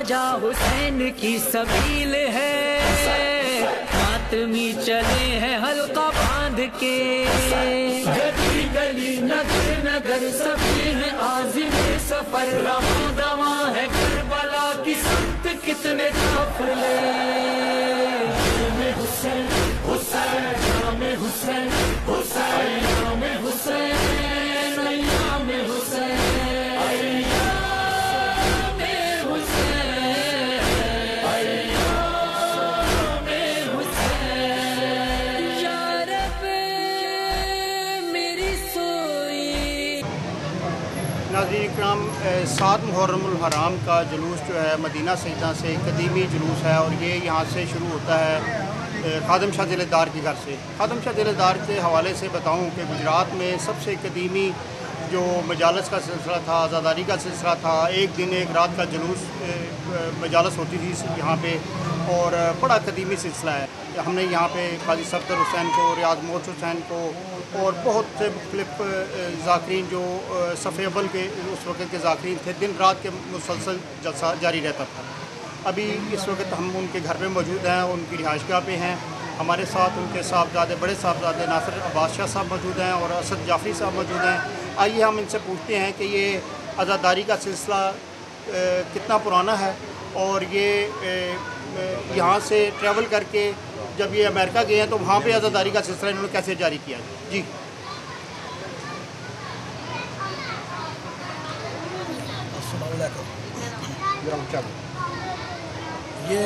राजा हुसैन की सबील है। मातमी चले हैं हल्का बाँध के। गली गली नगर नगर सभी है आजिम सफ़र। रहा दवा है करबला की संत कितने नाम हुसैन हुसैन हुसैन हुसैन हुसैन। नाजरीन इकराम सात मुहर्रमुल हराम का जुलूस जो है मदीना सजदा से कदीमी जुलूस है और ये यहाँ से शुरू होता है खादम शाह दिलेदार के घर से। खादम शाह दिलेदार के हवाले से बताऊँ कि गुजरात में सबसे कदीमी जो मजालस का सिलसिला था, आज़ादारी का सिलसिला था, एक दिन एक रात का जुलूस मजालस होती थी यहाँ पे और बड़ा कदीमी सिलसिला है। हमने यहाँ पे काजी सफदर हुसैन को, रियाज मोर्च हुसैन को और बहुत से मुख्तलिफ़ ज़ाकरीन जो सफ़े अव्वल के, उस वक्त के ज़ाकरीन थे, दिन रात के मुसलसल जलसा जारी रहता था। अभी इस वक्त हम उनके घर पे मौजूद हैं, उनकी रिहाइशगाह पे हैं। हमारे साथ उनके साहबजादे, बड़े साहबजादे नासिर अब्बास शाह साहब मौजूद हैं और असद जाफरी साहब मौजूद हैं। आइए हम इनसे पूछते हैं कि ये आज़ादारी का सिलसिला कितना पुराना है और ये यहाँ से ट्रैवल करके जब ये अमेरिका गए हैं तो वहाँ पे आज़ादारी का सिलसिला इन्होंने कैसे जारी किया? जी। ये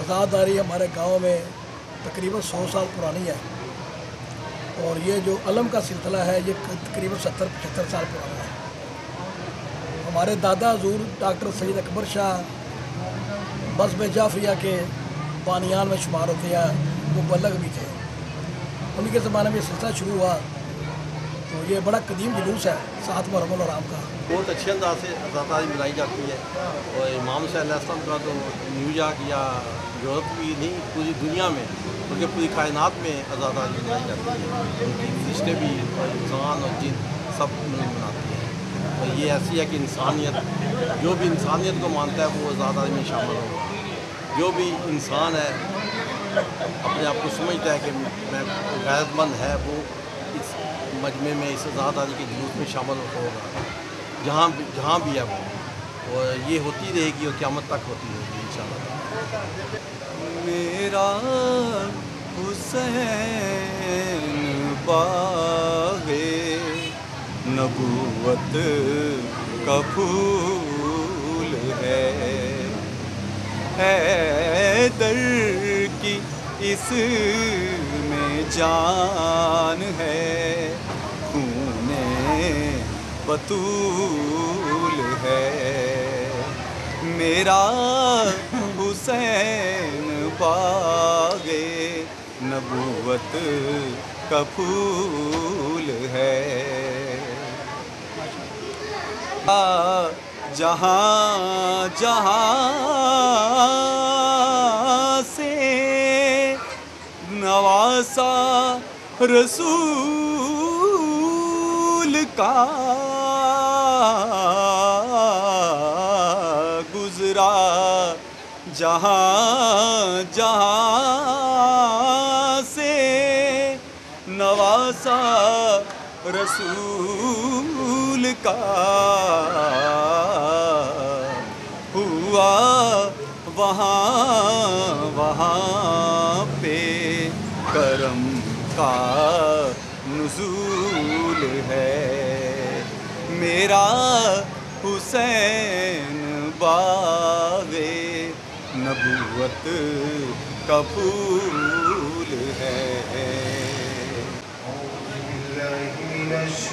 आज़ादारी हमारे गाँव में तकरीबन सौ साल पुरानी है और ये जो अलम का सिलसिला है ये तकरीबन सत्तर पचहत्तर साल पुराना है। हमारे दादा हजूर डॉक्टर सैयद अकबर शाह बस में जाफरिया के बानियान में शुमार होते हैं, वो बल्लग भी थे। उनके ज़माने में सिलसिला शुरू हुआ। तो ये बड़ा कदीम जुलूस है सात मुहर्रम आराम का। बहुत अच्छे अंदाज से आज़ादारी मनाई जाती है। और इमाम सल्लम का तो न्यूयॉर्क या यूरोप की नहीं, पूरी दुनिया में, बल्कि पूरी कायनात में आज़ादारी मनाई जाती है। उनकी रिश्ते भी इंसान और जिन सब मनाते हैं। और ये ऐसी है कि इंसानियत, जो भी इंसानियत को मानता है, वो आज़ादारी में शामिल हो। जो भी इंसान है, अपने आप को समझता है कि मैं गैरतमंद है, वो इस मजमे में, इस आज़ाद आज़ादारी के जुलूस में शामिल होगा। जहाँ जहाँ भी है वो। और ये होती रहेगी और क़्यामत तक होती रहेगी, इंशाल्लाह। मेरा हुसैन बागे नबूवत का फूल है। हैदर की इस में जान है। खूने बतूल है। मेरा हुसैन बागे नबूवत का है। आ, जहाँ जहाँ से नवासा रसूल का गुजरा। जहाँ जहाँ रसूल का हुआ वहाँ वहाँ पे करम का नजूल है। मेरा हुसैन बागे नबूवत का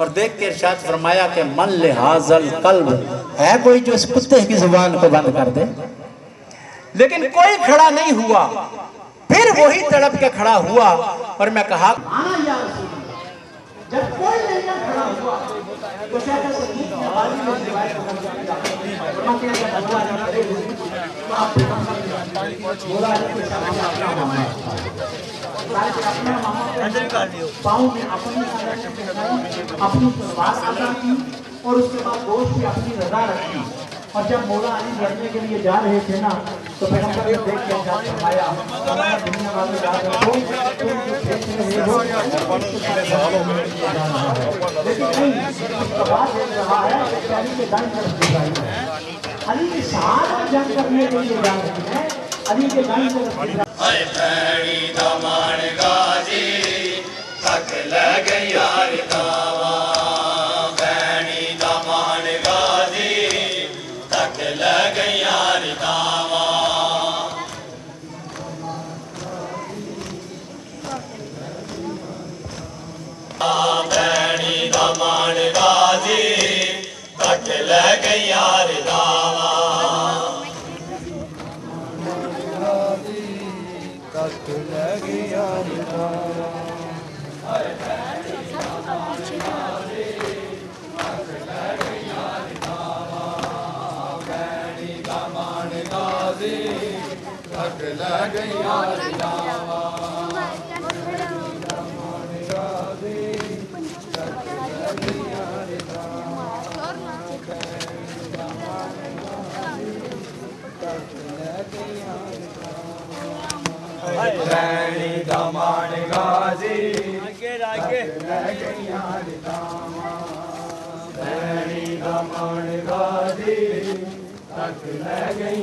और देख के इरशाद फरमाया कि मन लिहाजल कल्ब है कोई जो इस कुत्ते की ज़ुबान को बंद कर दे लेकिन कोई खड़ा नहीं हुआ फिर वही तड़प के खड़ा हुआ और मैं कहा जब कोई नहीं खड़ा हुआ तो कहते में अपनी और उसके बाद गोश्त पे अपनी रजा रखी और जब मौला अली लड़ने के लिए जा रहे थे ना तो पैगंबर ने देख के फरमाया दुनिया तुम जो देख रहे हो। लेकिन नहीं उसका बात रहा है अली के तरफ़ देख रही अली के साथ जंग करने के लिए जा रही है। अली के ਹਾਏ ਪੈਣੀ ਦਾ ਮਾਣ ਗਾਜੀ, ਤੱਕ ਲੈ ਗਈ ਯਾਰ ਤਾਵਾ ਪੈਣੀ ਦਾ ਮਾਣ ਗਾਜੀ, ਤੱਕ ਲੈ ਗਈ ਯਾਰ ਤਾਵਾ ਆ ਪੈਣੀ ਦਾ ਮਾਣ ਗਾਜੀ, ਤੱਕ ਲੈ ਗਈ ਯਾਰ दमन गाजी तक ले गई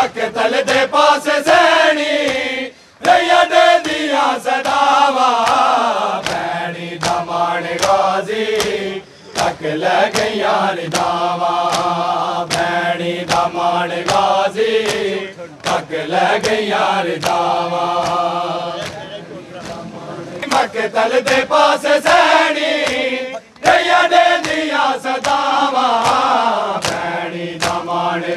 मकतल दे पास सैनी रैया दे दिया सदावा भैनी दमन गाजी तक ले गई यार दावा भैनी दमन गाजी तक ले गई यार दावा मकतल दे पास सैनी रैया दे दिया सदावा भैनी दमन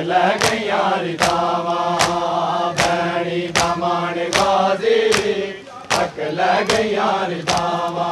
ਲਗ ਯਾਰ ਦਾਵਾ ਬੈਣੀ ਬਾਮਣ ਬਾਜ਼ੀ ਅਕ ਲਗ ਯਾਰ ਦਾਵਾ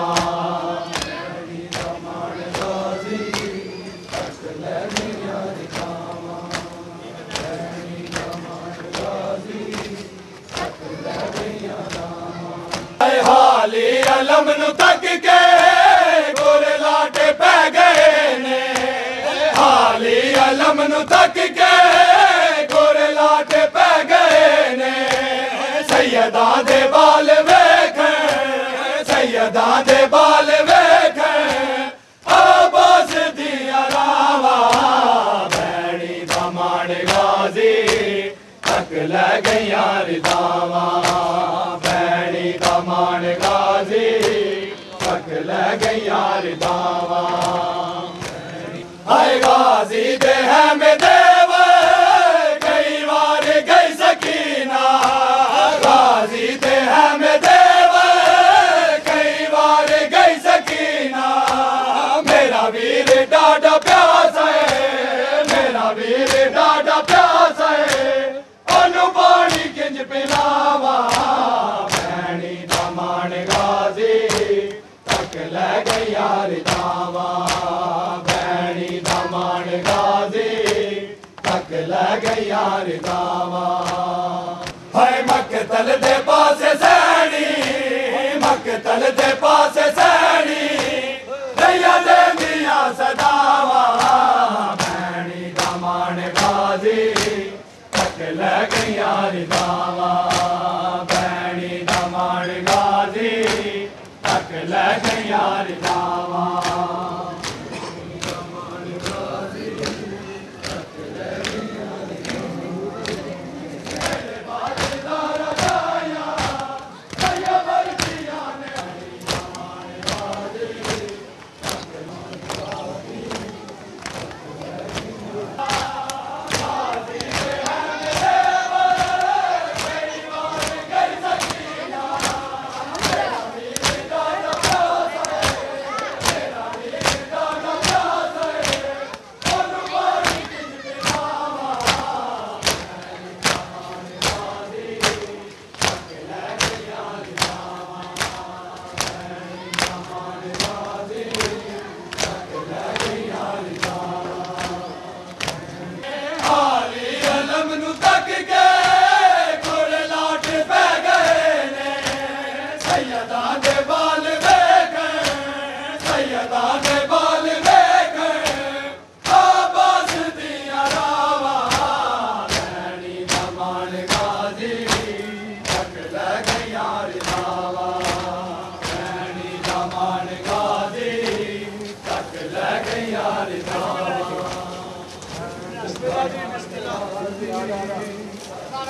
ばん。ਜਾਣ ਗਾ ਤੱਕ ਲੈ ਗਿਆ ਰਦਾਵਾ ਹਾਏ ਮਕਤਲ ਦੇ ਪਾਸੇ ਸੈਣੀ, ਮਕਤਲ ਦੇ ਪਾਸੇ ਸੈਣੀ।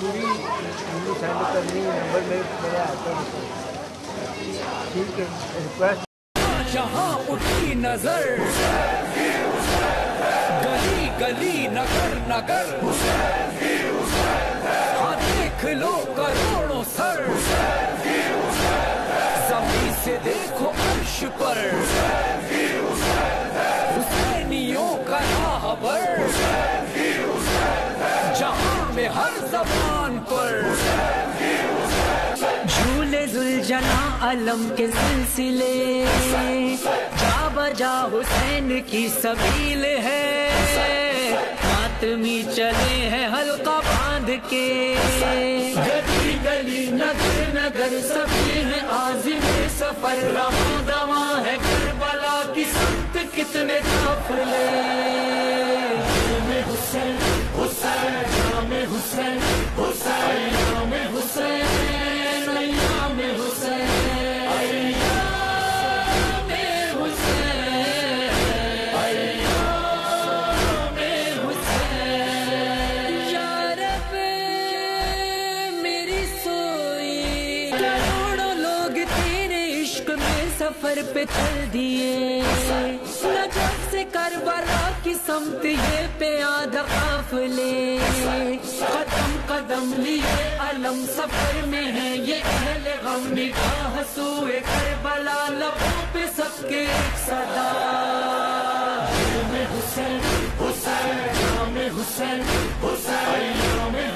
पूरी हिंदी सेंड करनी नंबर में मेरा आता है ठीक है रिक्वेस्ट जहाँ उठी नज़र। गली गली, नगर नगर। हाँ देख लो करोड़ों सर। ज़मीन से देखो अर्श पर। हुसैनियों का राहबर जहाँ में हर जबान जुलझना अलम के सिलसिले। जा बजा हुसैन की सबील है। मातमी चले हैं हल्का बाँध के। गली गली नगर नगर सभी है आजिम सफ़र। रहा दवा है करबला की संत कितने नाम हुसैन हुसैन हुसैन हुसैन हुसैन। सफ़र पे चल दिए। नज़र से करबला की समत ये पे आधा कदम कदम लिए अलम सफ़र में है ये अहल गम निगाह कर बला लबों पे सबके एक सदा। हुसैन हुसैन हुसैन हुसैन